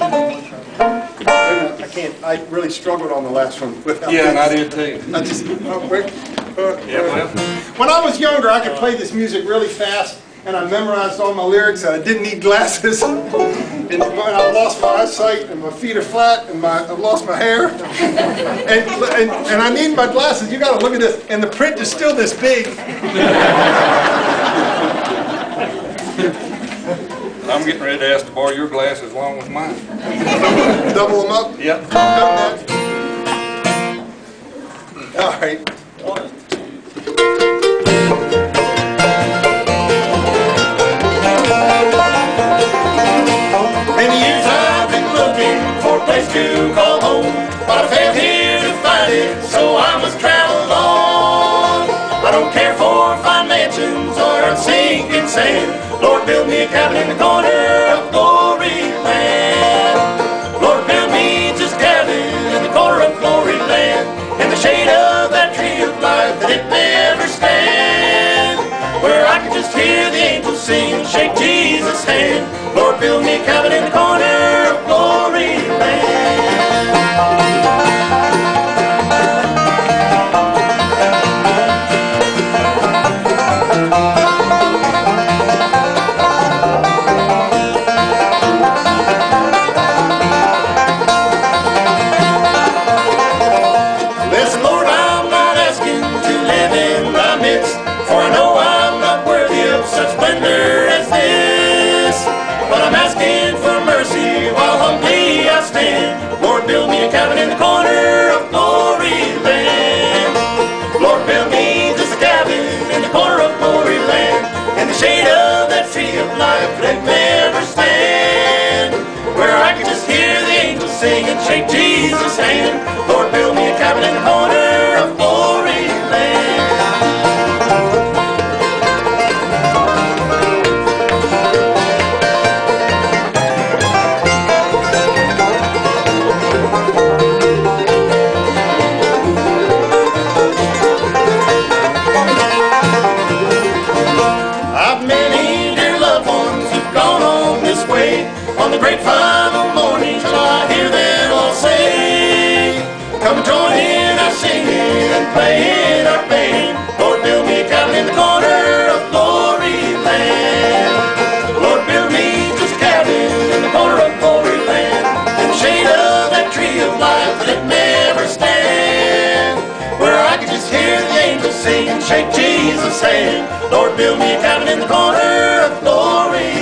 I can't, I really struggled on the last one without. Yeah, and I did too. I just, oh, uh, Yeah, well. When I was younger, I could play this music really fast, and I memorized all my lyrics, and I didn't need glasses. And I lost my eyesight, and my feet are flat, and my, I've lost my hair, and, and, and I need my glasses, you gotta look at this, and the print is still this big. I'm getting ready to ask to borrow your glasses along with mine. Double them up. Yep. Done that. All right. Many years I've been looking for a place to call home, but I failed here to find it, so I must travel on. I don't care for fine mansions or sinking sand. Lord, build me a cabin in the corner of glory land. Lord, build me just a cabin in the corner of glory land, in the shade of that tree of life that it never stand, where I can just hear the angels sing and shake Jesus' hand. Lord, build me a cabin in the corner of glory land. Listen, life that never stand, where I can just hear the angels sing and shake Jesus' hand. Playing our band. Lord, build me a cabin in the corner of glory land. Lord, build me just a cabin in the corner of glory land, in the shade of that tree of life that never stand, where I can just hear the angels sing and shake Jesus' hand. Lord, build me a cabin in the corner of glory